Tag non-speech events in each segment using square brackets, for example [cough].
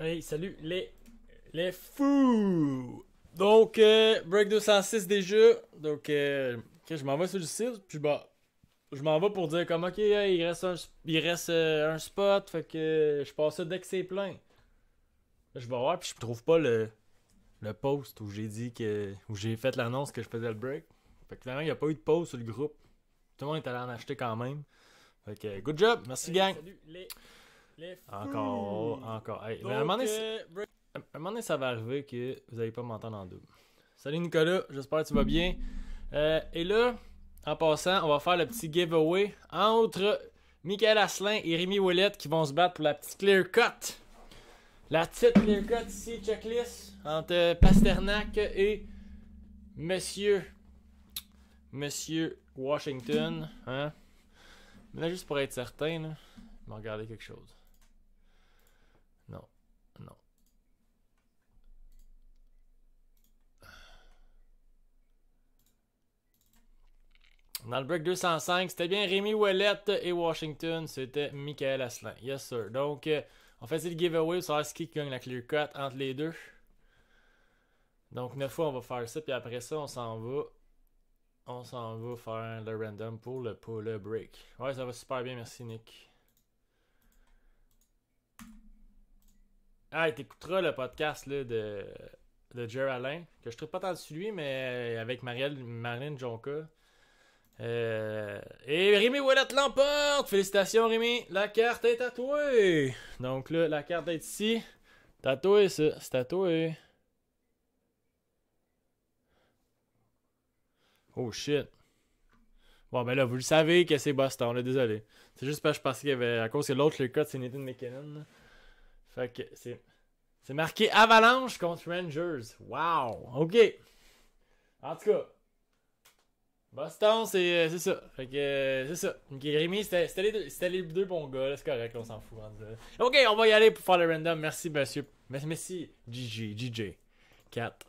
Hey, salut les, les fous! Donc, euh, break 206 déjà. Donc, euh, je m'en vais sur le site. Puis, bah, je m'en vais pour dire comme, ok, hey, il reste, un, il reste euh, un spot. Fait que je passe ça dès que c'est plein. Je vais voir, puis je trouve pas le, le post où j'ai dit que. où j'ai fait l'annonce que je faisais le break. Fait que finalement, il n'y a pas eu de post sur le groupe. Tout le monde est allé en acheter quand même. Fait que, good job! Merci, gang! Salut les, les fous. Encore, encore. Hey, mais à un Donc, moment donné, euh, à un moment donné, ça va arriver que vous n'allez pas m'entendre en double. Salut Nicolas, j'espère que tu vas bien. Euh, et là, en passant, on va faire le petit giveaway entre Michael Asselin et Rémi Ouellette qui vont se battre pour la petite clear cut. La petite clear cut ici, checklist, entre Pasternak et Monsieur. Monsieur Washington. Hein? Mais là, juste pour être certain, là, je vais regarder quelque chose. Non, non. Dans le break 205, c'était bien Rémi Ouellette et Washington. C'était Michael Asselin. Yes, sir. Donc, euh, on faisait le giveaway pour savoir qui gagne la clear cut entre les deux. Donc, neuf fois, on va faire ça. Puis après ça, on s'en va. On s'en va faire le random pour le pull break. Ouais, ça va super bien. Merci, Nick. Ah, t'écouteras le podcast là, de, de Jer Alain, que je trouve pas tant dessus lui, mais avec Marielle, Marlène Jonca. Euh, et Rémi Ouellette l'emporte! Félicitations Rémi! La carte est tatouée! Donc là, la carte est ici. Tatoué ça, c'est tatoué. Oh shit. Bon ben là, vous le savez que c'est Boston, désolé. C'est juste parce que je pensais qu'il y avait. À cause que l'autre le cut, c'est Nathan McKinnon. Fait que c'est. C'est marqué Avalanche contre Rangers. Wow! Ok. En tout cas. Boston, c'est euh, c'est ça. Fait que euh, c'est ça. Rémi, c'était les, deux- bons gars. C'est correct, on s'en fout. Ok, on va y aller pour faire le random. Merci, monsieur. Merci, merci. GG, GJ. 4.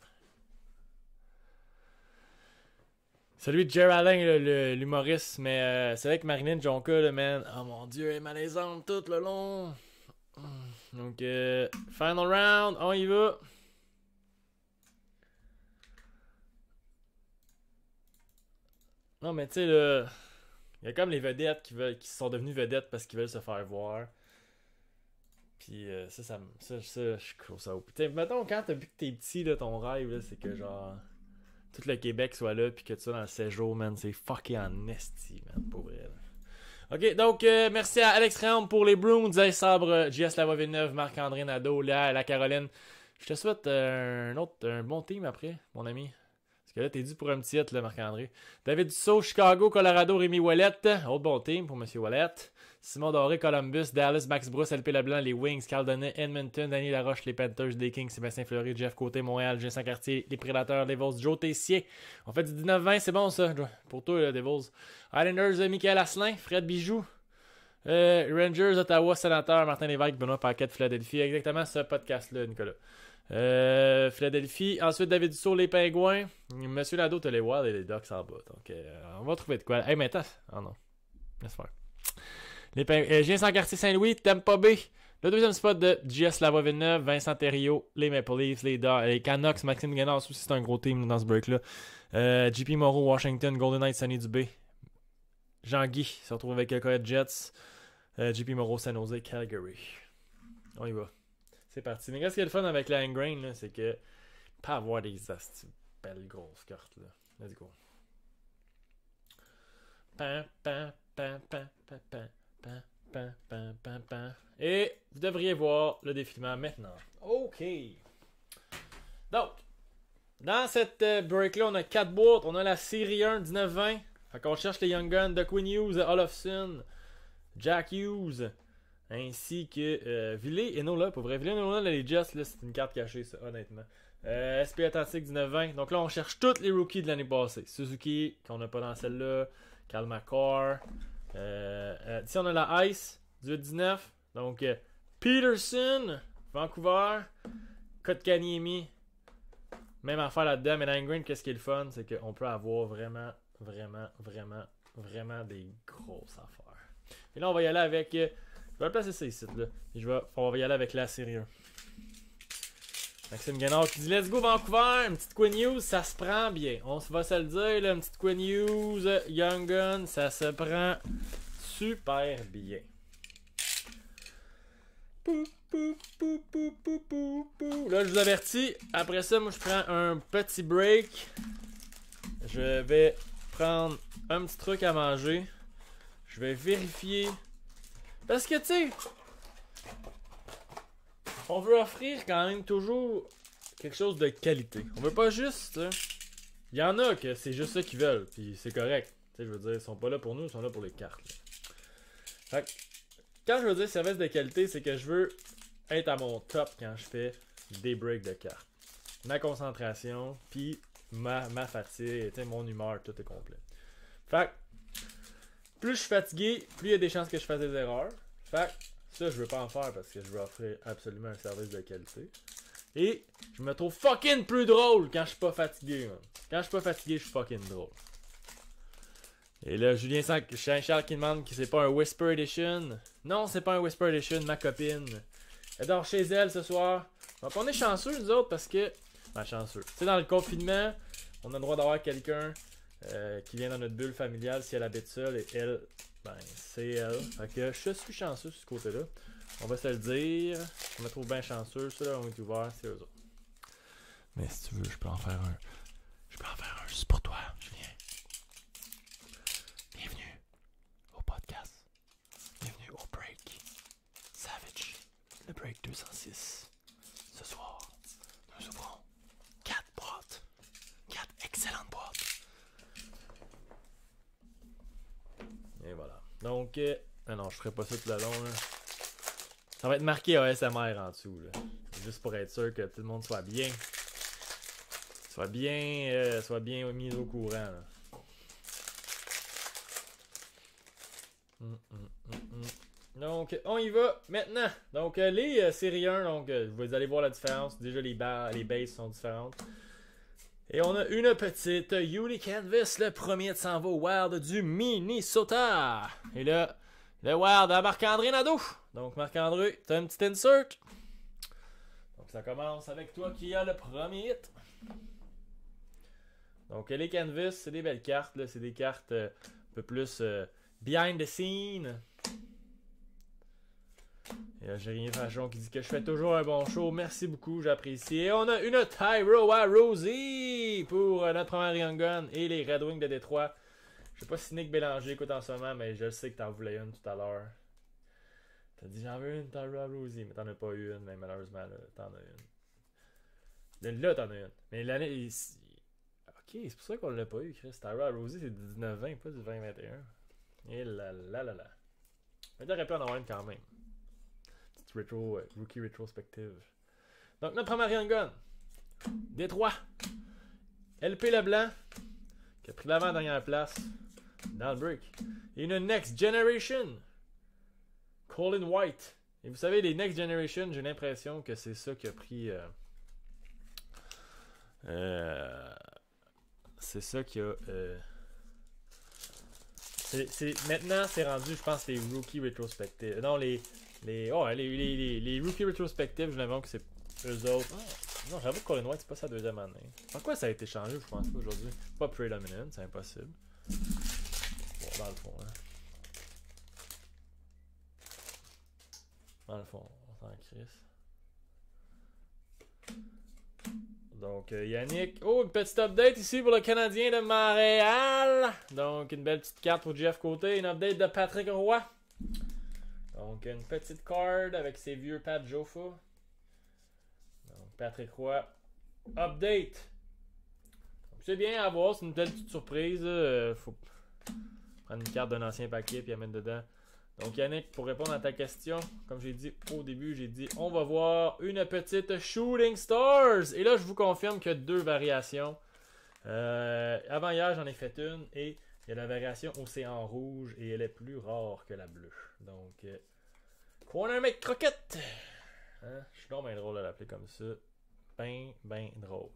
Celui de Jerry Allen, le- le- l'humoriste, mais euh, c'est vrai que Marilyn Jonka, le man, oh mon dieu, elle est malaisante tout le long. Donc, euh, final round, on y va. Non, mais tu sais, là, il y a comme les vedettes qui, veulent, qui sont devenues vedettes parce qu'ils veulent se faire voir. Puis euh, ça, ça, ça, ça, je trouve ça. Tu sais, mettons, quand t'as vu que t'es petit, là, ton rêve, là, c'est que genre, tout le Québec soit là, puis que tu sois dans le séjour, man, c'est fucké en man, pour vrai. Ok, donc euh, merci à Alex Raum pour les Bruins, Zay Sabre, JS Lavoie Villeneuve, Marc-André Nadeau, Léa, la Caroline. Je te souhaite euh, un autre, un bon team après, mon ami. Parce que là, t'es dû pour un petit hit, là, Marc-André. David Dussault, Chicago, Colorado, Rémi Ouellette. Autre bon team pour Monsieur Ouellette. Simon Doré, Columbus, Dallas, Max Bruce, LP Leblanc, les Wings, Carl Edmonton, Danny Laroche, les Panthers, les Kings, Sébastien Fleury, Jeff Côté, Montréal, Vincent Cartier, les Prédateurs, Devils, Joe Tessier. On fait du 19-20, c'est bon ça, pour toi, les Devils. Islanders, euh, Michael Asselin, Fred Bijoux. Euh, Rangers, Ottawa, Sénateur, Martin Lévesque, Benoît Paquette, Philadelphie. Exactement ce podcast-là, Nicolas. Euh, Philadelphie. Ensuite, David Dussault, les Pingouins. Monsieur Lado, t'as les Wild et les Ducks en bas. Donc, euh, on va trouver de quoi. Hey, mais. Oh non. Laisse faire. Les Ping- euh, Cartier Saint-Louis, Tampa Bay. Le deuxième spot de JS Lavoie Villeneuve, Vincent Thériault, les Maple Leafs, les, Da- les Canucks, Maxime Guénard aussi, c'est un gros team dans ce break-là. JP Moreau, Washington, Golden Knights, Sunny Dubé. Jean-Guy se retrouve avec le Coyote Jets. JP Moreau, San Jose, Calgary. On y va. C'est parti. Mais qu'est-ce qui est le fun avec la Ingrain, c'est que pas avoir des astis belles grosses cartes. Là. Let's go. Et vous devriez voir le défilement maintenant. OK. Donc, dans cette euh, break-là, on a 4 boîtes. On a la série 1 19-20. Fait qu'on cherche les Young Guns de Quinn Hughes, Olofsson, Jack Hughes, ainsi que euh, Villet et Nola. Pour vrai, Villet et Nola, les Jets, là, c'est une carte cachée, ça, honnêtement. Euh, SP Atlantique 19-20. Donc là, on cherche tous les rookies de l'année passée. Suzuki, qu'on n'a pas dans celle-là. McCarr. Euh, euh, ici, on a la Ice, 18-19. Donc, Peterson, Vancouver. Kotkaniemi. Même affaire là-dedans. Mais dans Ingrain, qu'est-ce qui est le fun? C'est qu'on peut avoir vraiment, vraiment, vraiment, vraiment des grosses affaires. Et là, on va y aller avec. Je vais placer ça ici. Là. Et je vais, on va y aller avec la série 1. Maxime Guénard qui dit Let's go Vancouver, une petite Queen Hughes, ça se prend bien. On va se le dire, là, une petite Queen Hughes, Young Gun, ça se prend super bien. Là, je vous avertis, après ça, moi je prends un petit break. Je vais prendre un petit truc à manger. Je vais vérifier. Parce que, tu sais, on veut offrir quand même toujours quelque chose de qualité. On veut pas juste. Il y en a que c'est juste ça qu'ils veulent, puis c'est correct. Tu sais, je veux dire, ils sont pas là pour nous, ils sont là pour les cartes. Fait que, quand je veux dire service de qualité, c'est que je veux être à mon top quand je fais des breaks de cartes. Ma concentration, puis ma, ma fatigue, mon humeur, tout est complet. Fait plus je suis fatigué, plus il y a des chances que je fasse des erreurs. Fait que, ça, je veux pas en faire parce que je veux offrir absolument un service de qualité. Et je me trouve fucking plus drôle quand je suis pas fatigué. Quand je suis pas fatigué, je suis fucking drôle. Et là, Julien Charles qui demande que c'est pas un Whisper Edition. Non, c'est pas un Whisper Edition, ma copine. Elle dort chez elle ce soir. Donc on est chanceux, nous autres, parce que. Ben, chanceux. Tu sais, dans le confinement, on a le droit d'avoir quelqu'un euh, qui vient dans notre bulle familiale si elle habite seule et elle, ben, c'est elle. Fait que je suis chanceux sur ce côté-là. On va se le dire. Je me trouve bien chanceux. Ceux-là ont été ouverts, c'est eux autres. Mais si tu veux, je peux en faire un. Je peux en faire un juste pour toi, Julien. Bienvenue au podcast. Bienvenue au break. Savage. Le break 206. Ce soir, nous ouvrons 4 boîtes. 4 excellentes boîtes. Et voilà. Donc, euh, ah non, je ferai pas ça tout le long. Là. Ça va être marqué ASMR en dessous. Là. Juste pour être sûr que tout le monde soit bien. Soit bien, euh, soit bien mis au courant. Là. Hum, hum, hum, donc, on y va maintenant. Donc, euh, les euh, séries 1, donc, euh, vous allez voir la différence. Déjà, les, ba les bases sont différentes. Et on a une petite Yuli Canvas, le premier de s'en va au Wild du Minnesota. Et là, le Wild à Marc-André Nadeau. Donc, Marc-André, t'as un petit insert? Donc, ça commence avec toi qui a le premier hit. Donc, les Canvas, c'est des belles cartes. C'est des cartes euh, un peu plus euh, behind the scene. Et là, j'ai rien Fachon qui dit que je fais toujours un bon show. Merci beaucoup, j'apprécie. Et on a une Tyro à Rosie pour euh, notre première Young Gun et les Red Wings de Détroit. Je sais pas si Nick Bélanger écoute en ce moment, mais je sais que t'en voulais une tout à l'heure. T'as dit j'en veux une Tyro à Rosie, mais t'en as pas eu une, mais malheureusement, t'en as une. Là, t'en as une. Mais l'année. il- Ok, c'est pour ça qu'on l'a pas eu, Chris. Tyro à Rosie, c'est du 19-20, pas du 20-21. Et là là là là. Mais il aurait pu en avoir une quand même. Rétro, euh, rookie rétrospective. Donc, notre première Young Gun. Détroit. LP Leblanc. Qui a pris l'avant-dernière place. Dans le break. Et une Next Generation. Colin White. Et vous savez, les Next Generation, j'ai l'impression que c'est ça qui a pris. euh, euh, c'est ça qui a. maintenant, c'est rendu, je pense, les rookie rétrospectives. Non, les. Les, oh, les, les, les, les rookie rétrospectives, j'ai l'impression que c'est eux autres. Non, j'avoue que Colin White, c'est pas sa deuxième année. Pourquoi ça a été changé, je pense pas aujourd'hui? Pas predominant, c'est impossible. Bon, dans le fond, hein. Dans le fond, on s'en crisse. Donc, euh, Yannick. Oh, une petite update ici pour le Canadien de Montréal. Donc, une belle petite carte pour Jeff Côté. Une update de Patrick Roy. Donc, une petite card avec ses vieux Pat Jofa. Donc, Patrick Roy. Update. C'est bien à voir. C'est une belle petite surprise. Euh, faut prendre une carte d'un ancien paquet puis la mettre dedans. Donc Yannick, pour répondre à ta question, comme j'ai dit au début, j'ai dit on va voir une petite Shooting Stars. Et là, je vous confirme qu'il y a deux variations. Euh, avant hier, j'en ai fait une et il y a la variation Océan Rouge et elle est plus rare que la bleue. Donc, euh, Corner Mec Croquette. Hein? Je suis donc bien drôle à l'appeler comme ça. Ben, ben drôle.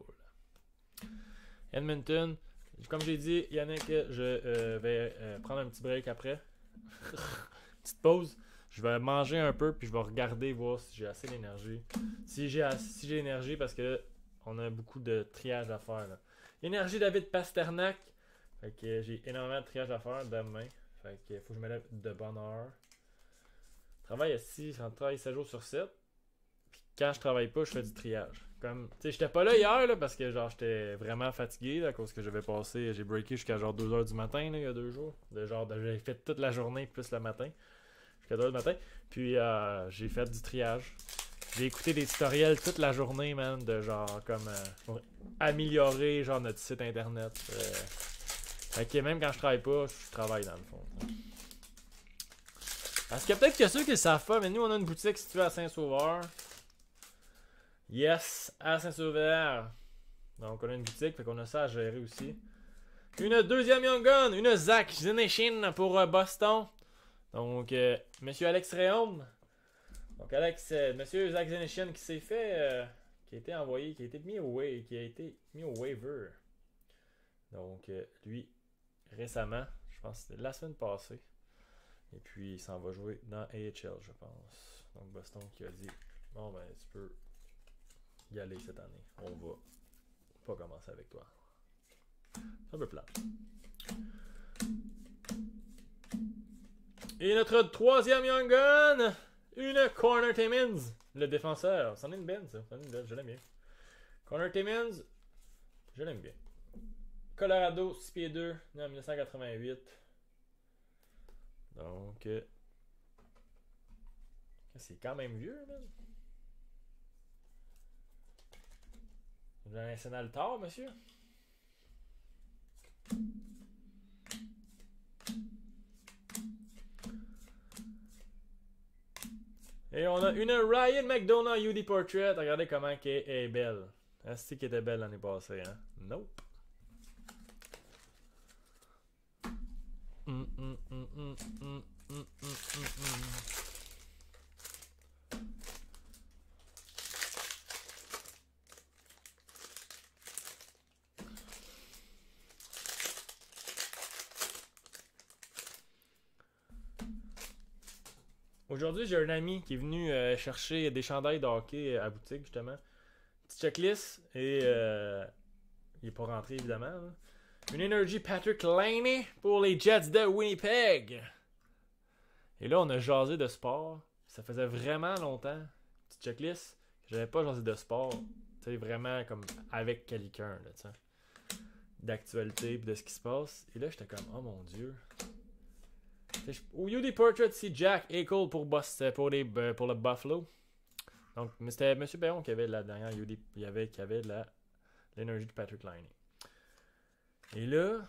Edmonton. Comme j'ai dit, Yannick, je euh, vais euh, prendre un petit break après. [laughs] Petite pause. Je vais manger un peu, puis je vais regarder, voir si j'ai assez d'énergie. Si j'ai si l'énergie, parce que on a beaucoup de triage à faire. Énergie David Pasternak. Fait que j'ai énormément de triage à faire demain. Fait que faut que je me lève de bonne heure. Travaille assis, je travaille 7 jours sur 7. Puis quand je travaille pas, je fais du triage. Comme, tu sais, j'étais pas là hier là, parce que genre j'étais vraiment fatigué là, à cause que j'avais passé, j'ai breaké jusqu'à genre 2h du matin là, il y a deux jours. De genre, j'avais fait toute la journée plus le matin. Jusqu'à 2h du matin. Puis euh, j'ai fait du triage. J'ai écouté des tutoriels toute la journée, man, de genre comme euh, améliorer genre notre site internet. Euh. Fait que même quand je travaille pas, je travaille dans le fond. Parce que peut-être que ceux qui le savent pas, mais nous on a une boutique située à Saint-Sauveur. Yes, à Saint-Sauveur. Donc on a une boutique, fait qu'on a ça à gérer aussi. Une deuxième Young Gun, une Zach Zinechin pour euh, Boston. Donc, euh, Monsieur Alex Réaume. Donc Alex, euh, Monsieur Zach Zinechin qui s'est fait, qui a été envoyé, qui a été mis au, qui a été mis au waiver. Donc lui, récemment, je pense que c'était la semaine passée. Et puis il s'en va jouer dans AHL, je pense. Donc Boston qui a dit Bon ben tu peux y aller cette année. On va pas commencer avec toi. C'est un peu plat. Et notre troisième Young Gun, une Corner Timmins, le défenseur. C'en est une belle, ça. C'en est une belle, je l'aime bien. Corner Timmins, je l'aime bien. Colorado, 6 pieds 2, né en 1988. Donc, euh, c'est quand même vieux, man. Vous avez national tard, monsieur? Et on a une Ryan McDonough UD Portrait. Regardez comment elle est belle. Est-ce qu'elle était belle l'année passée, hein? Nope. Aujourd'hui, j'ai un ami qui est venu euh, chercher des chandails de à boutique, justement. Petite checklist et euh, il est pas rentré, évidemment. Une Energy Patrick Laney pour les Jets de Winnipeg. Et là, on a jasé de sport. Ça faisait vraiment longtemps, petite checklist, que j'avais pas jasé de sport. Tu sais, vraiment comme avec quelqu'un, là, tu. D'actualité de ce qui se passe. Et là, j'étais comme, oh mon dieu. Au UD Portrait, c'est Jack Eichel pour, pour, les, euh, pour le Buffalo. Donc, c'était M. Perron qui avait la dernière il avait, qui avait l'énergie de Patrick Liney. Et là,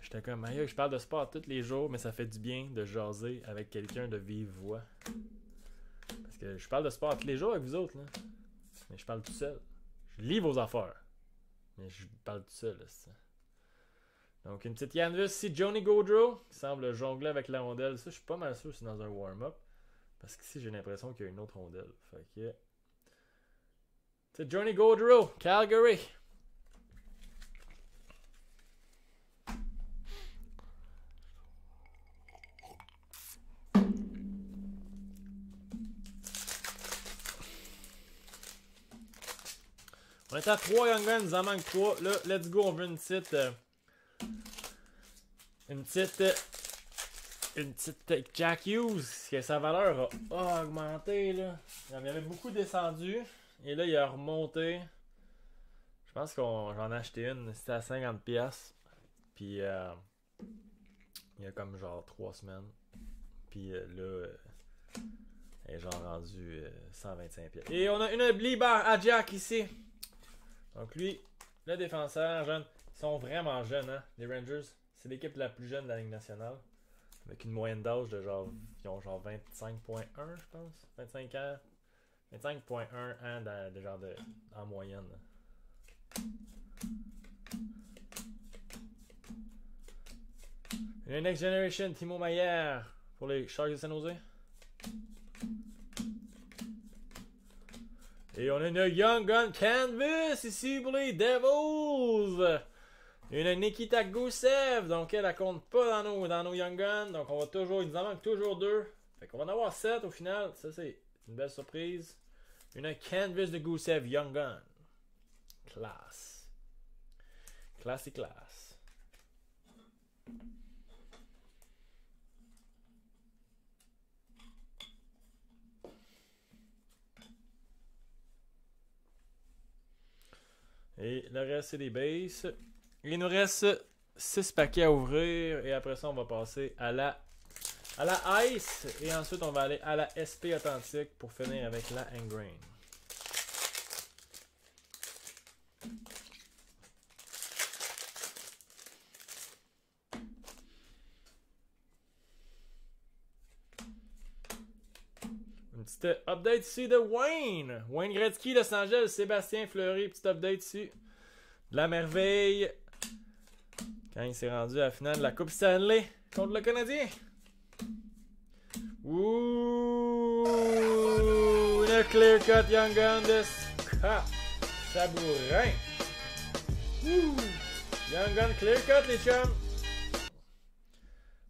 j'étais comme, je parle de sport tous les jours, mais ça fait du bien de jaser avec quelqu'un de vive voix. Parce que je parle de sport tous les jours avec vous autres, là. Mais je parle tout seul. Je lis vos affaires. Mais je parle tout seul, là, Donc, une petite canvas ici, Johnny Gaudreau, qui semble jongler avec la rondelle. Ça, je suis pas mal sûr que c'est dans un warm-up. Parce qu'ici, j'ai l'impression qu'il y a une autre rondelle. Fait que. C'est Johnny Gaudreau, Calgary. On est à 3 Young Guns, il en manque 3. Là, let's go, on veut une petite. Euh, une petite. Euh, une petite Jack Hughes, que sa valeur a augmenté. Là. Il y avait beaucoup descendu. Et là, il a remonté. Je pense qu'on j'en ai acheté une. C'était à 50$. Puis. Euh, il y a comme genre 3 semaines. Puis là. elle est genre rendu 125$. Et on a une Blibar à Jack ici. Donc lui, le défenseur jeune, ils sont vraiment jeunes, hein, les Rangers. C'est l'équipe la plus jeune de la Ligue nationale. Avec une moyenne d'âge de genre. Ils ont genre 25.1, je pense. 25 ans. 25.1 ans de, genre de, en moyenne. Une Next Generation, Timo Mayer pour les Sharks de San Jose. Et on a une Young Gun Canvas ici pour les Devils. Une Nikita Gusev. Donc elle, ne compte pas dans nos, dans nos Young Guns. Donc on va toujours. Il nous en manque toujours deux. Fait qu'on va en avoir 7 au final. Ça, c'est une belle surprise. Une Canvas de Gusev Young Gun. Classe. Classic class. Et le reste, c'est des bases. Il nous reste 6 paquets à ouvrir. Et après ça, on va passer à la, à la Ice. Et ensuite, on va aller à la SP authentique pour finir avec la Engrain. Une update ici de Wayne. Wayne Gretzky, Los Angeles, Sébastien Fleury, petite update ici. De la merveille. Quand il s'est rendu à la finale de la Coupe Stanley contre le Canadien. Ouh! Une clear cut Young Gun de Scott Sabourin. Ouh! Young Gun clear cut les chums.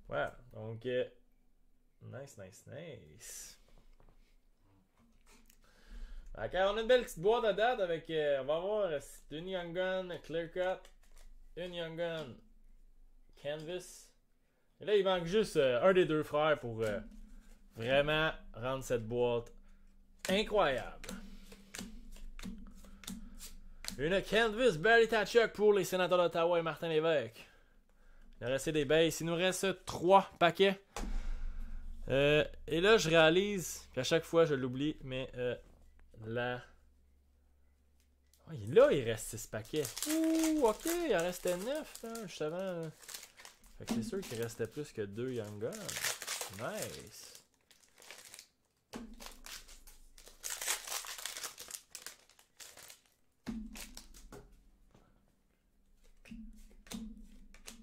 Ouais, donc euh, nice, nice, nice. Ok, on a une belle petite boîte à date avec. euh, on va avoir euh, une Young Gun Clear Cut, une Young Gun Canvas. Et là, il manque juste euh, un des deux frères pour vraiment rendre cette boîte incroyable. Une Canvas Barry Tachuk pour les sénateurs d'Ottawa et Martin Lévesque. Il a resté des bases. Il nous reste trois paquets. Et là, je réalise qu'à chaque fois, je l'oublie, mais là. Oh, il- là, il reste 6 paquets. Ouh, ok, il en restait 9, hein, là. Fait que c'est sûr qu'il restait plus que 2 Young Guns. Nice.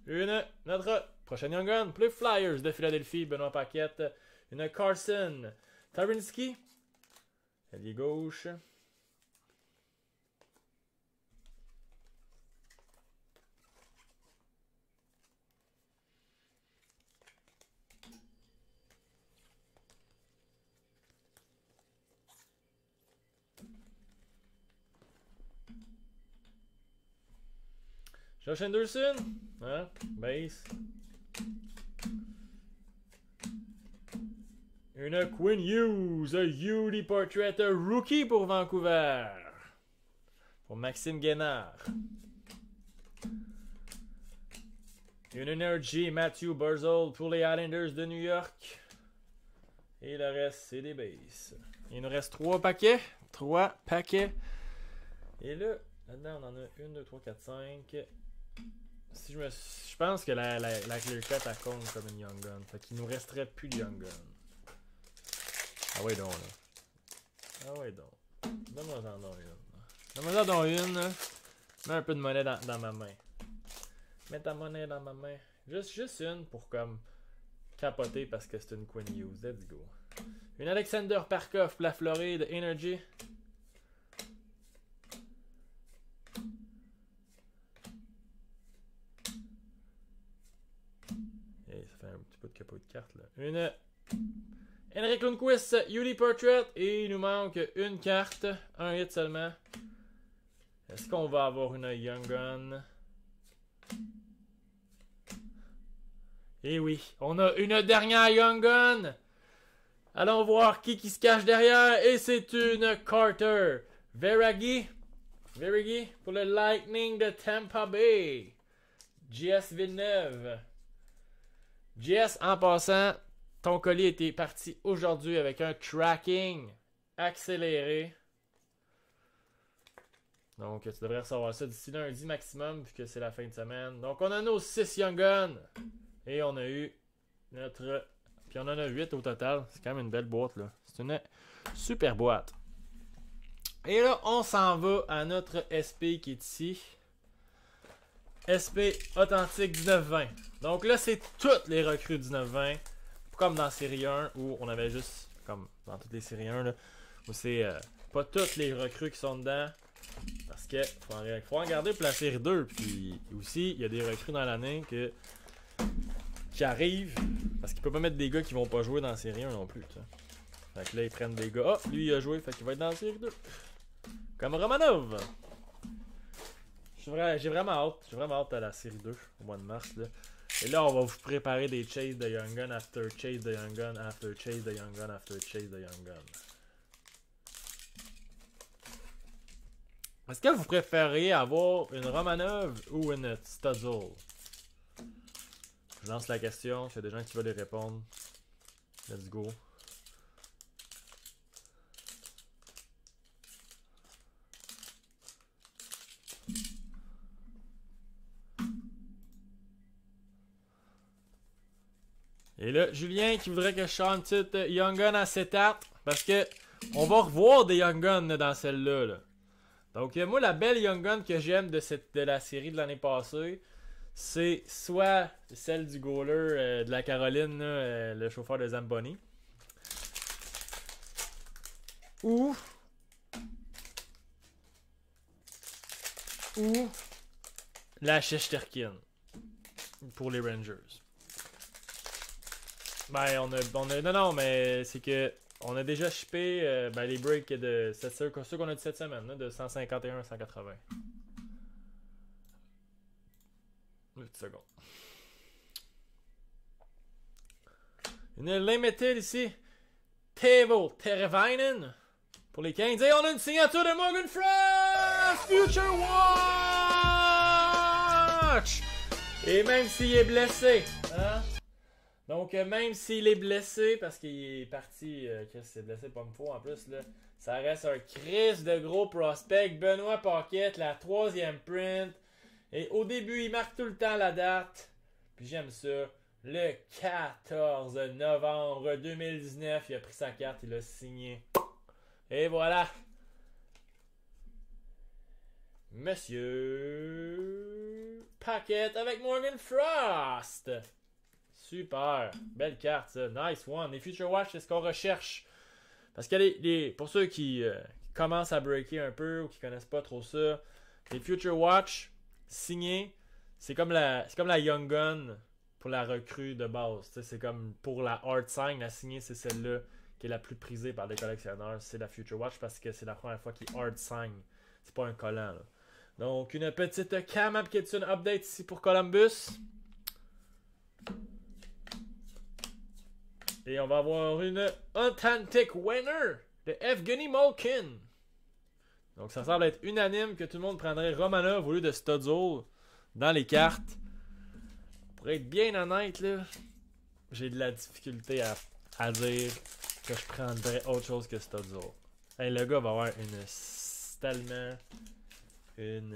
Une, notre prochaine Young Gun, plus Flyers de Philadelphie, Benoît Paquette. Une Carson, Tarinsky, Allié gauche. Josh Anderson, hein, base. Une Quinn Hughes, un Yuri Portrait, un rookie pour Vancouver. Pour Maxime Guénard. Une Energy, Matthew Burzold pour les Islanders de New York. Et le reste, c'est des bases. Il nous reste trois paquets. Trois paquets. Et là, là-dedans, on en a une, deux, trois, quatre, cinq. Si je me. Je pense que la, la, la clear cut, elle compte comme une Young Gun. Fait qu'il nous resterait plus de Young Gun. Ah ouais donc là. Ah ouais donc. Donne-moi en une. Donne-moi en donc une. Mets un peu de monnaie dans, dans ma main. Mets ta monnaie dans ma main. Juste, juste une pour comme capoter parce que c'est une Queen Hughes. Let's go. Une Alexander Parkov la Floride Energy. Et ça fait un petit peu de capot de carte là. Une Henrik Lundqvist, Yuli Portrait. Et il nous manque une carte. Un hit seulement. Est-ce qu'on va avoir une Young Gun? Et oui, on a une dernière Young Gun. Allons voir qui qui se cache derrière. Et c'est une Carter. Veragi. Veragi pour le Lightning de Tampa Bay. JS Villeneuve. JS, en passant, ton colis était parti aujourd'hui avec un tracking accéléré. Donc, tu devrais recevoir ça d'ici lundi maximum, puisque c'est la fin de semaine. Donc, on a nos 6 Young Guns. Et on a eu notre. Puis on en a 8 au total. C'est quand même une belle boîte, là. C'est une super boîte. Et là, on s'en va à notre SP qui est ici. SP authentique 19-20. Donc là, c'est toutes les recrues 19-20. Comme dans série 1 où on avait juste, comme dans toutes les séries 1, là, où c'est euh, pas toutes les recrues qui sont dedans. Parce que faut en, garder pour la série 2. Puis aussi, il y a des recrues dans l'année que qui arrive. Parce qu'il peut pas mettre des gars qui vont pas jouer dans série 1 non plus. tu sais. Fait que là, ils prennent des gars. Ah, lui, il a joué, fait qu'il va être dans série 2. Comme Romanov. J'ai vraiment hâte. J'ai vraiment hâte à la série 2 au mois de mars. Là. Et là, on va vous préparer des chases de Young Gun after chase de Young Gun after chase de Young Gun after chase de Young Gun. Est-ce que vous préfériez avoir une Romanov ou une Studzle? Je lance la question, s'il y a des gens qui veulent y répondre. Let's go. Et là, Julien qui voudrait que je chante une petite euh, Young Gun à 7 parce que on va revoir des Young Guns dans celle-là. là. Donc, euh, moi, la belle Young Gun que j'aime de, cette, de la série de l'année passée, c'est soit celle du goaler euh, de la Caroline, le chauffeur de Zamboni, ou ou la Shesterkin pour les Rangers. Ben, on a, on a- non, non, mais c'est que on a déjà shippé euh, ben, les breaks de c'est ceux, qu'on a dit cette semaine, de 151 à 180. Une petite seconde. Une limited ici. Table Terevainen. Pour les 15. Et on a une signature de Morgan Frost! Future Watch! Et même s'il est blessé, hein? Donc, euh, même s'il est blessé, parce qu'il est parti, euh, Chris s'est blessé pas une fois en plus, là, ça reste un Chris de gros prospect. Benoît Paquette, la troisième print. Et au début, il marque tout le temps la date. Puis j'aime ça. Le 14 novembre 2019, il a pris sa carte, il a signé. Et voilà. Monsieur Paquette avec Morgan Frost. Super. Belle carte, ça. Nice one. Les Future Watch, c'est ce qu'on recherche. Parce que les, les- pour ceux qui, euh, commencent à breaker un peu ou qui connaissent pas trop ça, les Future Watch signés, c'est comme la c'est comme la Young Gun pour la recrue de base. C'est comme pour la Hard Sign, la signée, c'est celle-là qui est la plus prisée par les collectionneurs. C'est la Future Watch parce que c'est la première fois qu'ils Hard Sign. C'est pas un collant. Donc, une petite Cam Aptitude update ici pour Columbus. Et on va avoir une Authentic Winner de Evgeny Malkin. Donc ça semble être unanime que tout le monde prendrait Romanov au lieu de Studzle dans les cartes. Pour être bien honnête, là, j'ai de la difficulté à, à dire que je prendrais autre chose que Studzle. Hey, le gars va avoir une tellement une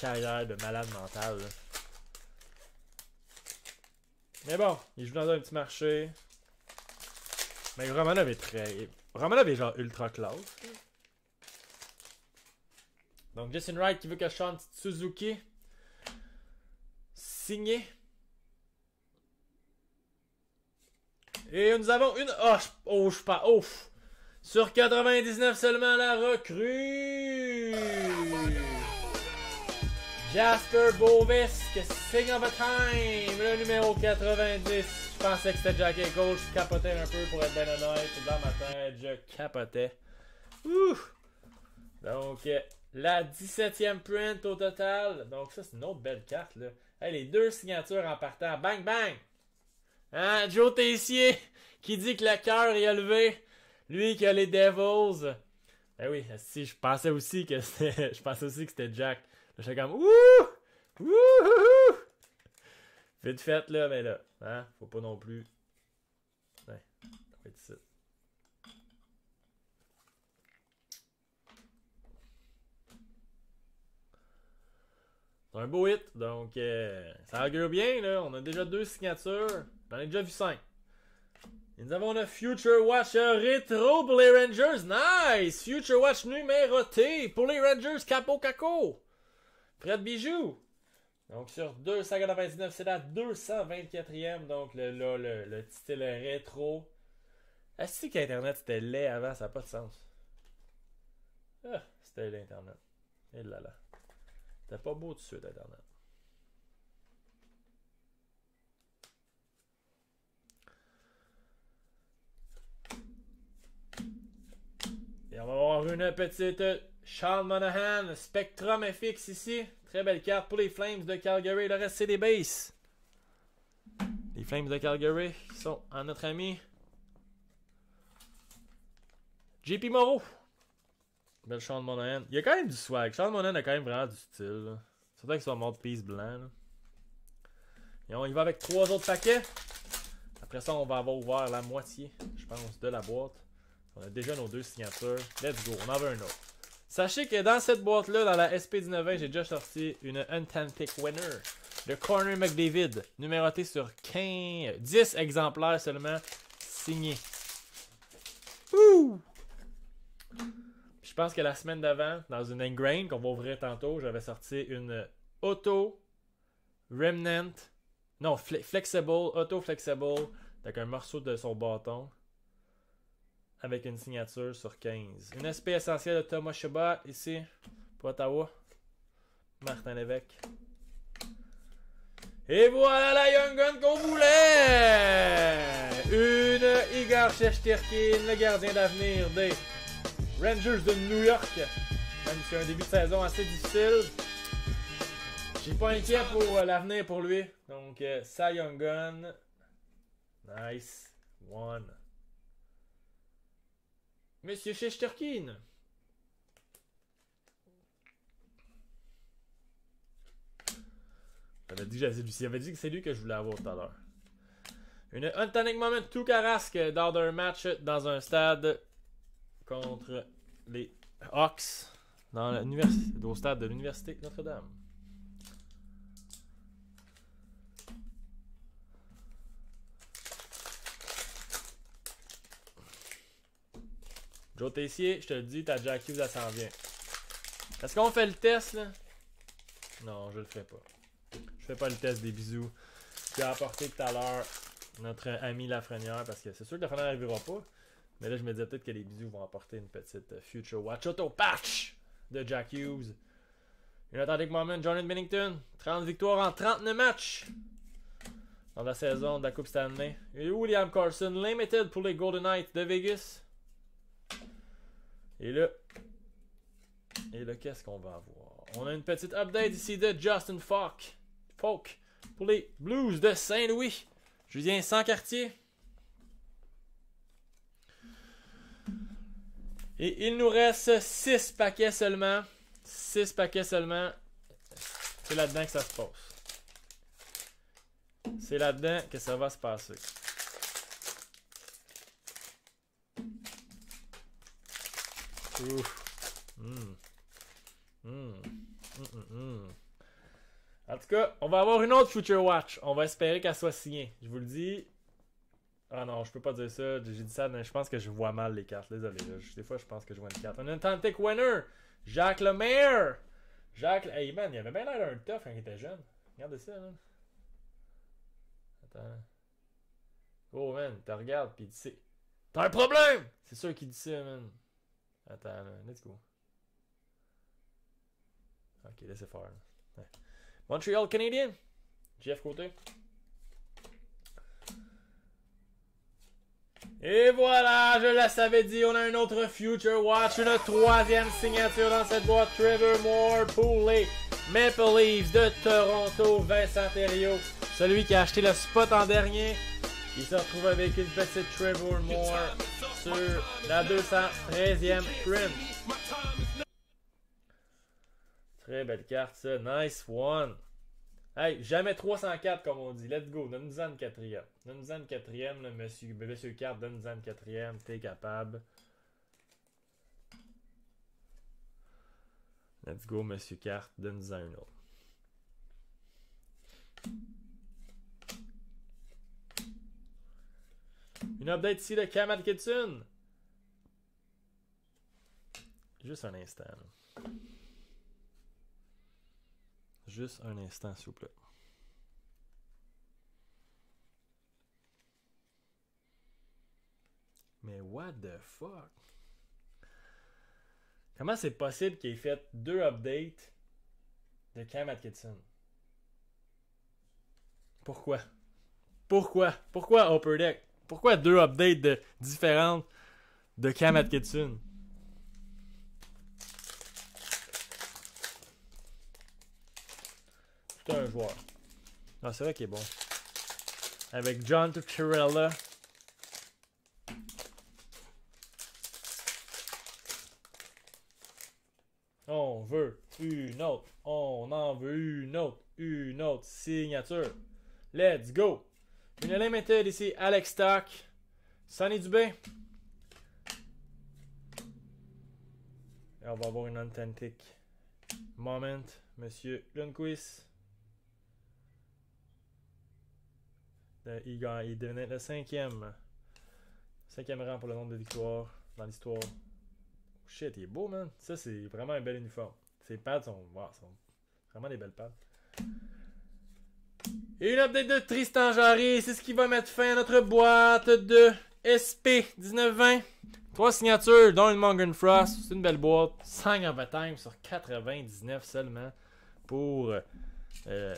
carrière de malade mental. Mais bon, il joue dans un petit marché. Mais Romanov est très. Romanov est genre ultra classe. Donc Justin Wright qui veut que je chante Suzuki. Signé. Et nous avons une. Oh, je, oh, je pas. Ouf! Sur 99 seulement la recrue! Jasper Bovisk, Sing of a Time, le numéro 90. Je pensais que c'était Jack Cole, je capotais un peu pour être bien honnête. Dans ma tête, je capotais. Ouh! Donc, euh, la 17e print au total. Donc, ça, c'est une autre belle carte, là. Hey, les deux signatures en partant. Bang, bang! Hein, Joe Tessier, qui dit que le cœur est levé. Lui qui a les Devils. Ben oui, si, je pensais aussi que c'était. [laughs] Je pensais aussi que c'était Jack. J'étais comme. Ouh! Ouh! Vite fait, là, mais là. Hein? Faut pas non plus. Ouais, être ici. C'est un beau hit, donc euh, ça augure bien, là. On a déjà deux signatures. J'en ai déjà vu cinq. Et nous avons le Future Watch rétro pour les Rangers. Nice! Future Watch numéroté pour les Rangers Capo Caco. Fred Bijou! Donc sur 299, c'est la 224e, donc le, là, le, le, style rétro. Est-ce que qu'Internet c'était laid avant, ça n'a pas de sens. Ah, c'était l'Internet. Et là là. C'était pas beau tout de suite, Internet. Et on va avoir une petite Sean Monahan Spectrum FX ici. Très belle carte pour les Flames de Calgary. Le reste, c'est des bases. Les Flames de Calgary qui sont en notre ami JP Moreau. Belle Sean Monahan. Il y a quand même du swag. Sean Monahan a quand même vraiment du style. Là. Surtout avec son mode piece blanc. Et on y va avec trois autres paquets. Après ça, on va avoir ouvert la moitié, je pense, de la boîte. On a déjà nos deux signatures. Let's go, on en veut un autre. Sachez que dans cette boîte-là, dans la SP19, j'ai déjà sorti une Pick Winner de Corner McDavid, numéroté sur 15, 10 exemplaires seulement, signé. Ouh! Je pense que la semaine d'avant, dans une Ingrain qu'on va ouvrir tantôt, j'avais sorti une Auto Remnant, non, Flexible, Auto Flexible, avec un morceau de son bâton avec une signature sur 15. Une SP essentielle de Thomas Chabot ici pour Ottawa. Martin Lévesque. Et voilà la Young Gun qu'on voulait! Une Igor Shesterkin, le gardien d'avenir des Rangers de New York. Même si un début de saison assez difficile. J'ai pas inquiet pour euh, l'avenir pour lui. Donc, euh, Cy Young Gun. Nice. One. Monsieur Shesterkin. J'avais dit, dit que c'est lui que je voulais avoir tout à l'heure. Une Untonic Moment tout carasque dans un match dans un stade contre les Hawks dans au stade de l'Université Notre-Dame. Joe Tessier, je te le dis, ta Jack Hughes, elle s'en vient. Est-ce qu'on fait le test, là? Non, je le ferai pas. Je fais pas le test des bisous. Tu as apporté tout à l'heure notre ami Lafrenière, parce que c'est sûr que Lafrenière n'arrivera pas. Mais là, je me disais peut-être que les bisous vont apporter une petite euh, Future Watch Auto Patch de Jack Hughes. Une authentic moment, Jordan Bennington. 30 victoires en 39 matchs dans la saison de la Coupe Stanley. William Carson, limited pour les Golden Knights de Vegas. Et là, et qu'est-ce qu'on va avoir? On a une petite update ici de Justin Falk. Falk pour les Blues de Saint-Louis. Julien sans quartier. Et il nous reste 6 paquets seulement. 6 paquets seulement. C'est là-dedans que ça se passe. C'est là-dedans que ça va se passer. Hmm. Hmm. Hmm, en tout cas, on va avoir une autre Future Watch. On va espérer qu'elle soit signée. Je vous le dis. Ah non, je peux pas dire ça. J'ai dit ça, mais je pense que je vois mal les cartes. Désolé. Des fois, je pense que je vois une carte. Un Tantic Winner. Jacques Lemaire. Jacques. Hey man, il avait bien l'air d'un tough quand il était jeune. Regardez ça, man. Attends. Oh man, tu regardes, puis tu sais. T'as un problème! C'est sûr qu'il dit ça, man. Attends, let's go. Ok, laissez faire. Montreal Canadien. Jeff Côté. Et voilà, je la savais dit, on a un autre Future Watch, une troisième signature dans cette boîte. Trevor Moore pour Maple Leafs de Toronto, Vincent Thériault. Celui qui a acheté le spot en dernier. Il se retrouve avec une petite Trevor Moore sur la 213e print. Très belle carte, ça. Nice one. Hey, jamais 304 comme on dit. Let's go. Donne-nous-en une quatrième. Donne-nous-en une quatrième, monsieur, monsieur Carte. Donne-nous-en une quatrième. T'es capable. Let's go, monsieur Carte. Donne-nous-en une autre. Une update ici de Cam Atkinson. Juste un instant. Juste un instant, s'il vous plaît. Mais what the fuck? Comment c'est possible qu'il ait fait deux updates de Cam Atkinson? Pourquoi? Pourquoi? Pourquoi Upper Deck? Pourquoi deux updates de, différentes de Cam Atkinson? C'est un joueur. Ah, c'est vrai qu'il est bon. Avec John Tucciarella. On veut une autre. On en veut une autre. Une autre signature. Let's go! Une limited ici, Alex Stock. Sonny Dubé. Et on va avoir une authentic moment. Monsieur Lundquist. Il, il devenait le cinquième. Cinquième rang pour le nombre de victoires dans l'histoire. Oh shit, il est beau, man. Ça, c'est vraiment un bel uniforme. Ses pads sont, sont vraiment des belles pads. Une update de Tristan Jarry. C'est ce qui va mettre fin à notre boîte de SP 1920. Trois signatures, dont une Morgan Frost. C'est une belle boîte. 5 overtime sur 99 seulement pour euh, euh,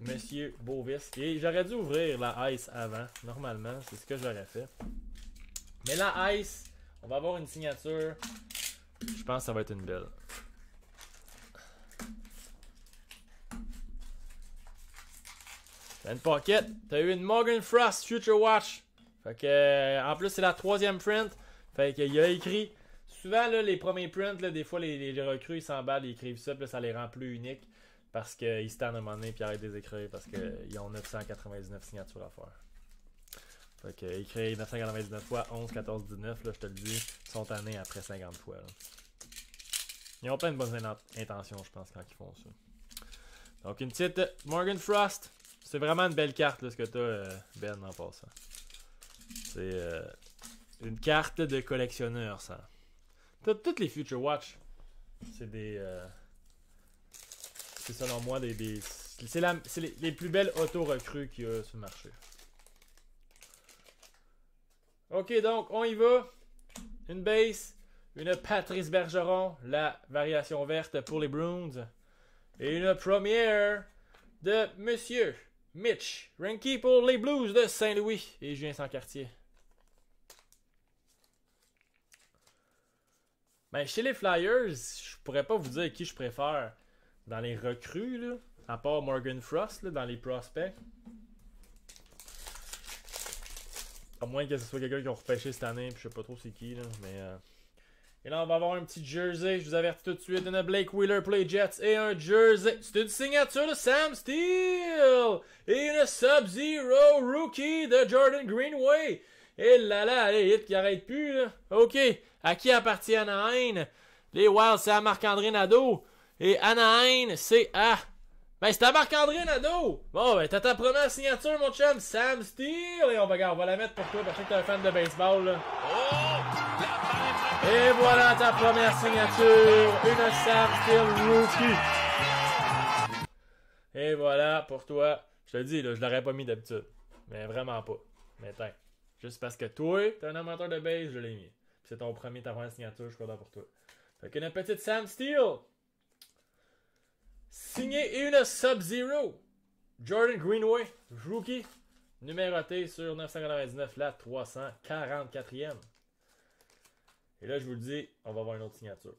Monsieur Bovis. Et j'aurais dû ouvrir la Ice avant. Normalement, c'est ce que j'aurais fait. Mais la Ice, on va avoir une signature. Je pense que ça va être une belle. T'as une pocket, t'as eu une Morgan Frost Future Watch. Fait que, euh, en plus, c'est la troisième print. Fait qu'il a écrit. Souvent, là, les premiers prints, là, des fois, les, les recrues, ils s'emballent, ils écrivent ça, puis ça les rend plus uniques. Parce qu'ils se tannent à un moment donné, puis arrêtent de les écrire, parce qu'ils ont 999 signatures à faire. Fait que, écrire 999 fois 11, 14, 19, là, je te le dis, ils sont tannés après 50 fois. Ils ont plein de bonnes in- intentions, je pense, quand ils font ça. Donc, une petite Morgan Frost. C'est vraiment une belle carte, là, ce que t'as, euh, Ben, en passant. C'est euh, une carte de collectionneur, ça. T'as toutes les Future Watch. C'est des. euh, c'est selon moi des. c'est les, les plus belles auto-recrues qu'il y a sur le marché. Ok, donc, on y va. Une base. Une Patrice Bergeron. La variation verte pour les Bruins. Et une première de Monsieur Mitch Ranky pour les Blues de Saint-Louis et Julien Sancartier. Ben, chez les Flyers, je pourrais pas vous dire qui je préfère dans les recrues, là, à part Morgan Frost, dans les prospects. À moins que ce soit quelqu'un qui a repêché cette année, puis je sais pas trop c'est qui, là, mais... euh, Et là, on va avoir un petit jersey, je vous avertis tout de suite, une Blake Wheeler les Jets, et un jersey, c'est une signature de Sam Steele, et une Sub-Zero Rookie de Jordan Greenway. Et là là, les hits qui arrêtent plus, là. Ok, à qui appartient Anaheim? Les Wilds, c'est à Marc-André Nadeau. Et Anaheim, c'est à... Ben, c'est à Marc-André Nadeau! Bon, ben, t'as ta première signature, mon chum, Sam Steele! Et on va, on va la mettre pour toi, parce que t'es un fan de baseball, là. Et voilà ta première signature, une Sam Steele Rookie. Et voilà pour toi. Je te dis, là, je l'aurais pas mis d'habitude. Mais vraiment pas. Mais tiens. Juste parce que toi, t'es un amateur de base, je l'ai mis. Puis c'est ton premier, ta première signature, je suis content pour toi. Fait qu'une petite Sam Steele. Signé une Sub-Zero. Jordan Greenway, rookie. Numéroté sur 999, la 344e. Et là, je vous le dis, on va avoir une autre signature.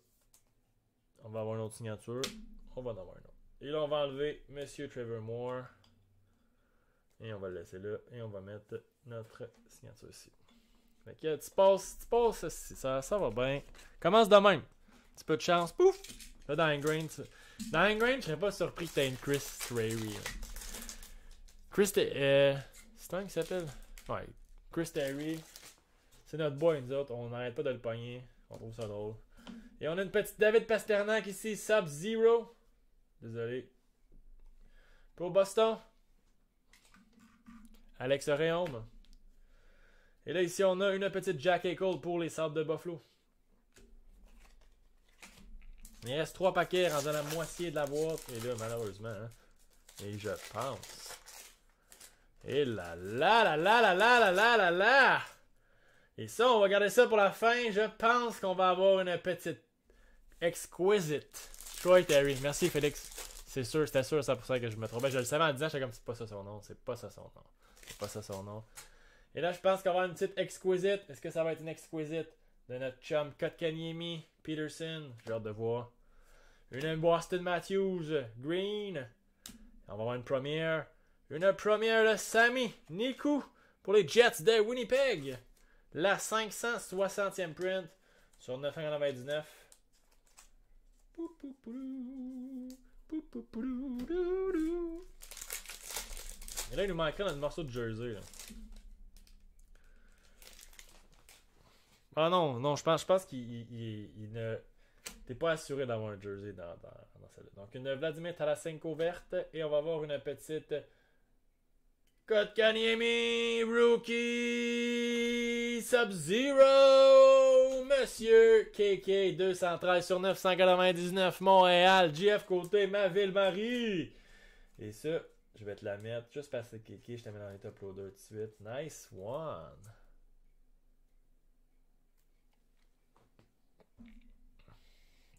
On va avoir une autre signature. On va en avoir une autre. Et là, on va enlever Monsieur Trevor Moore. Et on va le laisser là. Et on va mettre notre signature ici. Fait que tu passes, tu passes, ça, ça va bien. Commence de même. Un petit peu de chance. Pouf! Là, dans Ingrain, tu... dans je serais pas surpris que t'aies une Chris Terry. Chris Terry. Euh... C'est un qui s'appelle? Ouais. Chris Terry. C'est notre boy, nous autres. On n'arrête pas de le pogner. On trouve ça drôle. Et on a une petite David Pasternak ici, Sub-Zero. Désolé. Pour Boston. Alex Réaume. Et là, ici, on a une petite Jack Eichel pour les Sables de Buffalo. Il reste trois paquets rendant la moitié de la boîte. Et là, malheureusement, hein, et je pense. Et là là là là là là là là là là. Et ça, on va garder ça pour la fin. Je pense qu'on va avoir une petite exquisite. Troy Terry. Merci Félix. C'est sûr, c'était sûr, c'est pour ça que je me trompais. Je le savais en disant, j'étais comme c'est pas ça son nom. C'est pas ça son nom. C'est pas ça son nom. Et là, je pense qu'on va avoir une petite exquisite. Est-ce que ça va être une exquisite de notre chum Kotkaniemi Peterson? J'ai hâte de voir. Une Boston Matthews Green. On va avoir une première. Une première de Sammy Niku pour les Jets de Winnipeg. La 560e print sur 999. Et là, il nous manquerait notre morceau de jersey. Là. Ah non, non, je pense, je pense qu'il il, ne. T'es pas assuré d'avoir un jersey dans, dans, dans celle-là. Donc une Vladimir Tarasenko verte et on va avoir une petite Kotkaniemi Rookie? Sub-Zero Monsieur KK 213 sur 999 Montréal GF côté ma ville Marie Et ça, je vais te la mettre juste parce que KK, je te mets dans les top loaders tout de suite. Nice one!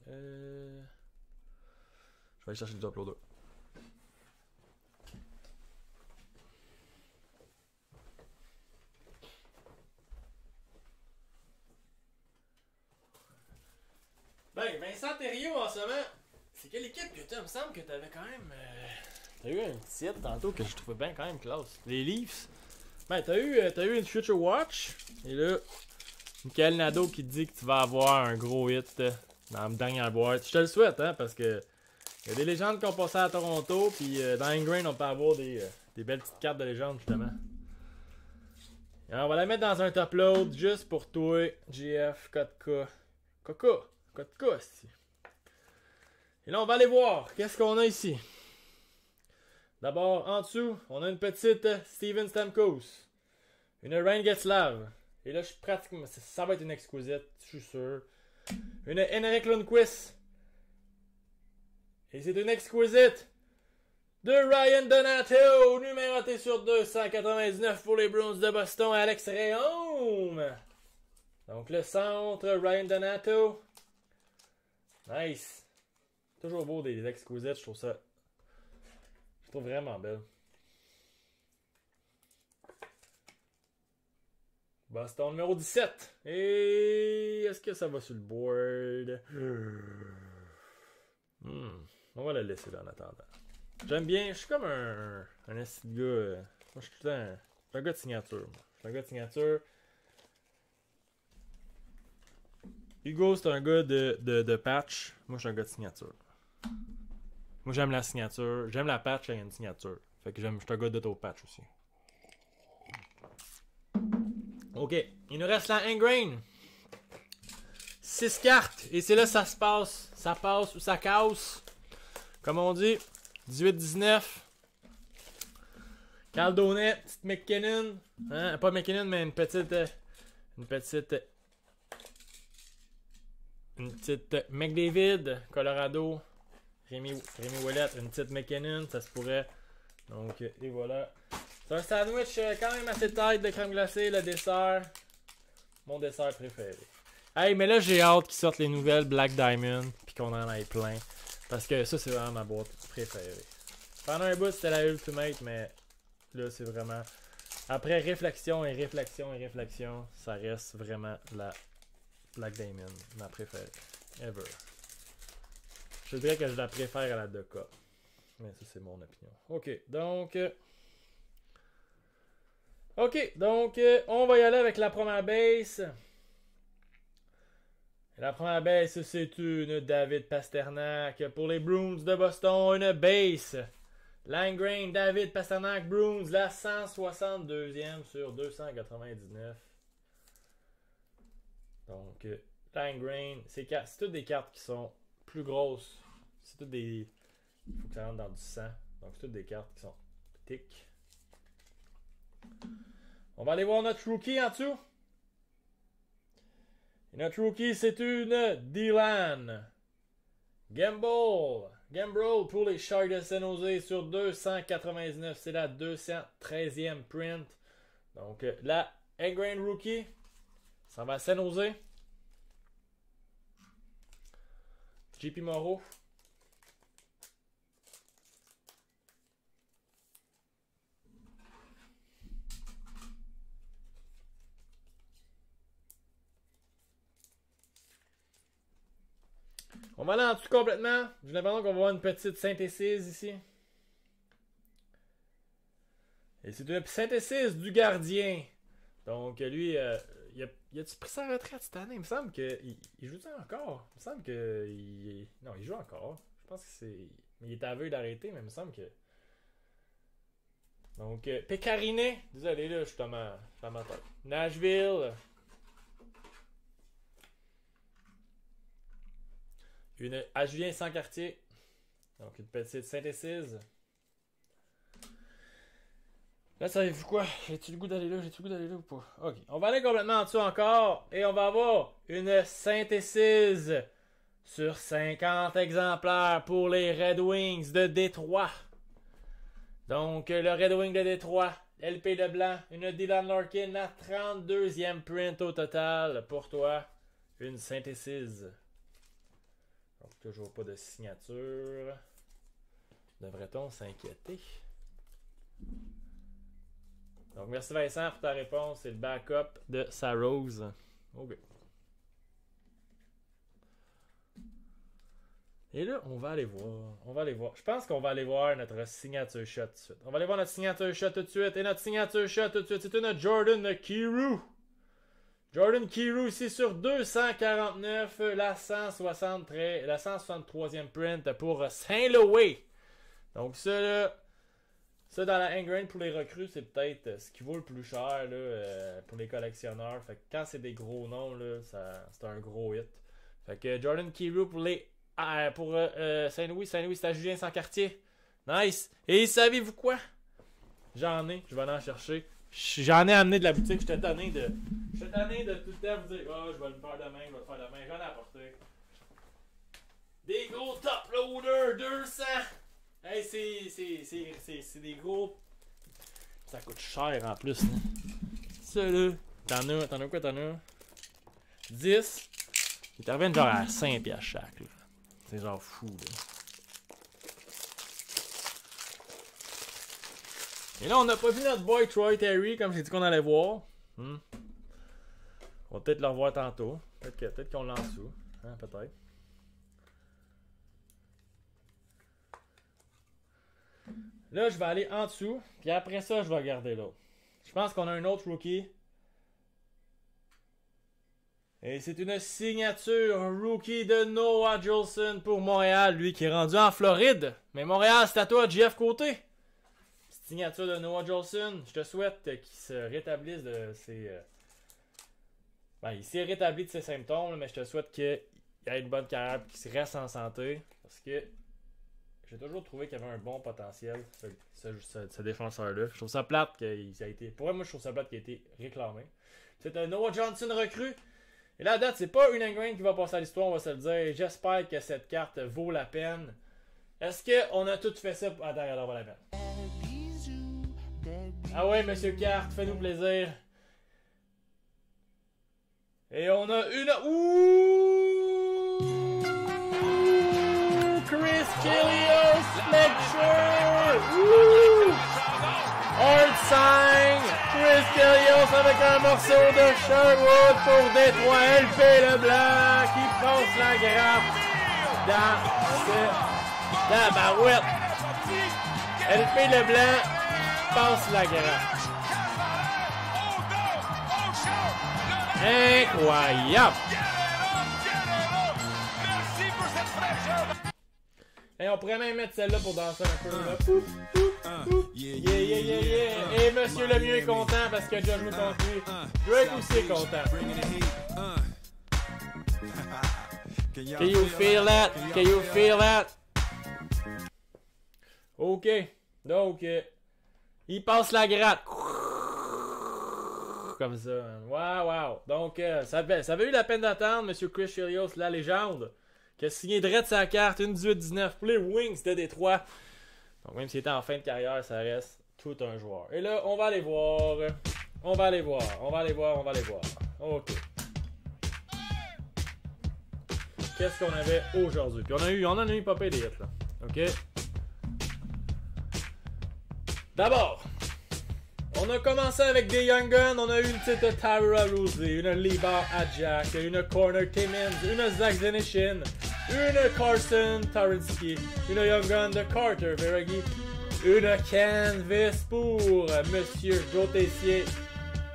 Euh... Je vais aller chercher le top loader. Ben, Vincent Thériault en ce moment, c'est quelle équipe que tu Il me semble que t'avais quand même. Euh... T'as eu un titre tantôt que je trouvais bien quand même classe. Les Leafs. Ben, t'as eu, euh, as eu une Future Watch. Et là, Michael Nadeau qui dit que tu vas avoir un gros hit euh, dans la dernière boîte. Je te le souhaite, hein, parce que. Il y a des légendes qui ont passé à Toronto, puis euh, dans Ingrain, on peut avoir des, euh, des belles petites cartes de légende, justement. Et on va la mettre dans un top load juste pour toi, GF, Kotka. Coca. Kotka, ici. Et là, on va aller voir. Qu'est-ce qu'on a ici? D'abord, en dessous, on a une petite euh, Steven Stamkos. Une Ryan Getzlav. Et là, je suis pratiquement. Ça va être une exquisite, je suis sûr. Une Henrik Lundqvist. Et c'est une exquisite de Ryan Donato, numéroté sur 299 pour les Bruins de Boston, Alex Réaume. Donc le centre, Ryan Donato. Nice. Toujours beau des exquisites, je trouve ça. Je trouve vraiment belle. Boston numéro 17. Et est-ce que ça va sur le board? Hmm. On va la laisser là en attendant. J'aime bien, je suis comme un, un, un gars. Euh, moi, je suis tout un, un gars de signature. Moi. Je suis un gars de signature. Hugo, c'est un gars de, de, patch. Moi, je suis un gars de signature. Moi, j'aime la signature. J'aime la patch avec une signature. Fait que j'aime, je suis un gars d'auto-patch aussi. Ok, il nous reste la Ingrain. 6 cartes. Et c'est là que ça se passe. Ça passe ou ça casse. Comme on dit. 18-19. Carl Donnet, petite McKinnon. Hein? Pas McKinnon, mais une petite. euh, Une petite. Une petite McDavid, Colorado. Rémi, Rémi Ouellet, une petite McKinnon, ça se pourrait. Donc, et voilà. C'est un sandwich euh, quand même assez tête de crème glacée, le dessert. Mon dessert préféré. Hey, mais là, j'ai hâte qu'ils sortent les nouvelles Black Diamond, puis qu'on en ait plein. Parce que ça, c'est vraiment ma boîte préférée. Pendant un bout, c'était la Ultimate, mais là, c'est vraiment. Après réflexion et réflexion et réflexion, ça reste vraiment la Black Diamond, ma préférée. Ever. Je dirais que je la préfère à la Doka. Mais ça, c'est mon opinion. Ok, donc. euh, Ok, donc euh, on va y aller avec la première base. La première base, c'est une David Pasternak pour les Bruins de Boston. Une base. Langrain, David Pasternak, Bruins, la 162e sur 299. Donc, euh, Langrain, c'est toutes des cartes qui sont plus grosses. C'est toutes des. Il faut que ça rentre dans du sang. Donc, c'est toutes des cartes qui sont thick. On va aller voir notre rookie en dessous. Et notre rookie, c'est une Dylan. Gamble. Gamble pour les Sharks de San Jose sur 299. C'est la 213e print. Donc, euh, la Ingrain Rookie. Ça va à San Jose. JP Moreau. On va aller en dessous complètement. J'ai l'impression qu'on va une petite synthèse ici. Et c'est une synthèse du gardien. Donc lui, euh, il a, il a pris sa retraite cette année? Il me semble qu'il il joue encore? Il me semble que. Il, non, il joue encore. Je pense que c'est. Il est aveugle d'arrêter, mais il me semble que. Donc, euh. Désolé, là, je suis dans tête. Nashville. Une à Julien sans quartier. Donc, une petite synthèse. Là, savez-vous quoi? J'ai-tu le goût d'aller là? J'ai-tu le goût d'aller là ou pas? Ok. On va aller complètement en dessous encore. Et on va avoir une synthèse sur 50 exemplaires pour les Red Wings de Détroit. Donc, le Red Wing de Détroit, LP de blanc, une Dylan Larkin, la 32e print au total pour toi. Une synthèse. Donc, toujours pas de signature. Devrait-on s'inquiéter? Donc, merci Vincent pour ta réponse. C'est le backup de Sarose. OK. Et là, on va aller voir. On va aller voir. Je pense qu'on va aller voir notre signature shot tout de suite. On va aller voir notre signature shot tout de suite. Et notre signature shot tout de suite, c'est une Jordan Kiru. Jordan Kiru ici sur 249, la 163, la 163e print pour Saint-Louis. Donc ça là, ça, dans la Ingrain pour les recrues, c'est peut-être euh, ce qui vaut le plus cher là, euh, pour les collectionneurs. Fait que quand c'est des gros noms, là, c'est un gros hit. Fait que Jordan Kiru pour les ah, pour euh, Saint-Louis. Saint-Louis, c'est à Julien sans quartier. Nice. Et savez-vous quoi? J'en ai, je vais aller en chercher. J'en ai amené de la boutique, j'étais tanné de. J'étais tanné de tout le temps vous dire oh, je vais le faire demain, je vais le faire demain. J'en ai apporté. Des gros top loaders, 200! Hey, c'est des gros. Ça coûte cher en plus. Hein. Ça là. T'en as, t'en as quoi, t'en as? 10. Ils te reviennent genre à 5 piastres chaque. C'est genre fou là. Et là, on n'a pas vu notre boy Troy Terry comme j'ai dit qu'on allait voir. Hmm. On va peut-être le revoir tantôt. Peut-être qu'on en dessous. Hein, peut-être. Là, je vais aller en dessous. Puis après ça, je vais regarder l'autre. Je pense qu'on a un autre rookie. Et c'est une signature rookie de Noah Jolson pour Montréal, lui qui est rendu en Floride. Mais Montréal, c'est à toi, Jeff Côté. Signature de Noah Jolson. Je te souhaite qu'il se rétablisse de ses. Euh, ben, il s'est rétabli de ses symptômes, mais je te souhaite qu'il ait une bonne carrière qu'il reste en santé. Parce que j'ai toujours trouvé qu'il y avait un bon potentiel, ce, défenseur-là. Je trouve ça plate qu'il a été. Pour moi, je trouve ça plate qu'il a été réclamé. C'est un Noah Johnson recru. Et là, date, c'est pas une ingrain qui va passer à l'histoire, on va se le dire. J'espère que cette carte vaut la peine. Est-ce qu'on a tout fait ça pour. Attends, alors, vaut la peine. Ah ouais, monsieur Carte, fais-nous plaisir. Et on a une. Ouh! Chris Kilios Lecture! Hard sign! Chris Kilios avec un morceau de Sherwood pour Détroit. LP Leblanc qui passe la grappe dans ce... dans la barouette. LP Leblanc passe la grappe. Incroyable! Et on pourrait même mettre celle-là pour danser un peu. Là. Pouf, pouf, Yeah, yeah, yeah, yeah. Et Monsieur le mieux est content parce que Josh contre lui. Drake aussi est content. [laughs] Can you feel that? Can you feel that? Ok. Donc, euh, il passe la gratte. [laughs] Comme ça. Waouh, waouh. Donc, euh, ça, avait, ça avait eu la peine d'attendre, Monsieur Chris Chilios, la légende qui a signé Dredd sa carte, une 18-19 pour les Wings de Détroit. Donc même s'il était en fin de carrière, ça reste tout un joueur. Et là, on va aller voir. On va aller voir. On va aller voir. On va aller voir. OK. Qu'est-ce qu'on avait aujourd'hui? Puis on a eu, on en a eu pas des hits, là. OK? D'abord, on a commencé avec des Young Guns. On a eu une petite Tyra Rosé, une Libar Adjak, une Corner Timmins, une Zach Zenishin, une Carson Tarinsky, une Young Gun de Carter Veragi, une canvas pour Monsieur Joe Tessier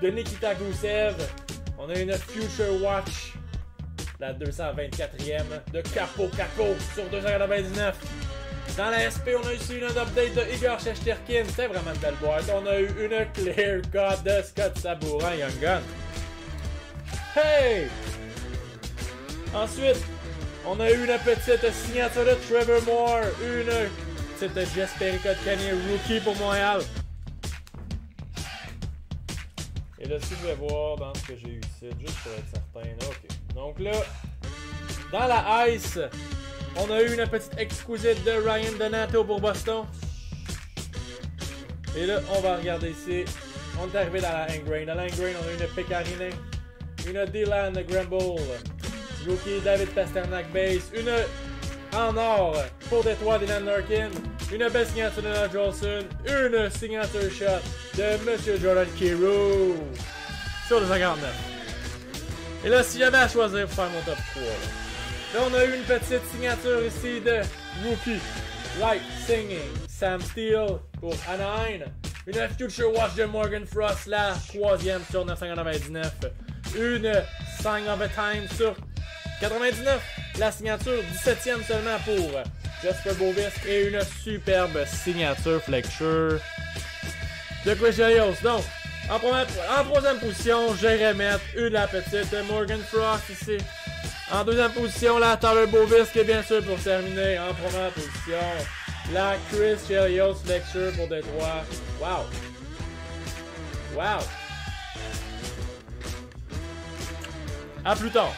de Nikita Gusev. On a une Future Watch, la 224e de Capo Caco sur 299. Dans la SP, on a aussi une update de Igor Shesterkin. C'est vraiment une belle boîte. On a eu une Clear Cut de Scott Sabourin Young Gun. Hey! Ensuite, on a eu une petite signature de Trevor Moore, une petite de Kenny Rookie pour Montréal. Et là, si je vais voir dans ce que j'ai eu ici, juste pour être certain. Ok. Donc là, dans la Ice, on a eu une petite exquisite de Ryan Donato pour Boston. Et là, on va regarder ici. On est arrivé dans la Ingrain. Dans la Ingrain, on a une Pekarine, une Dylan Gramble, rookie David Pasternak base, une en or pour Détroit Dylan Larkin, une belle signature de Noah Jolson, une signature shot de Monsieur Jordan Kiro sur le 59. Et là, si j'avais à choisir pour faire mon top 3, là, on a eu une petite signature ici de Rookie Right Singing Sam Steele pour Anaheim. Une Future Watch de Morgan Frost, la troisième sur 999. Une Sign of a Time sur 99. La signature 17e seulement pour Jasper Bovis. Et une superbe signature Flexure de Chris Chelios. Donc, en, première, en troisième position, j'irai mettre une la petite Morgan Frost ici. En deuxième position, la Tyler Bovis qui bien sûr pour terminer. En première position, la Chris Chelios Flexure pour Détroit. Wow! Wow! À plus tard!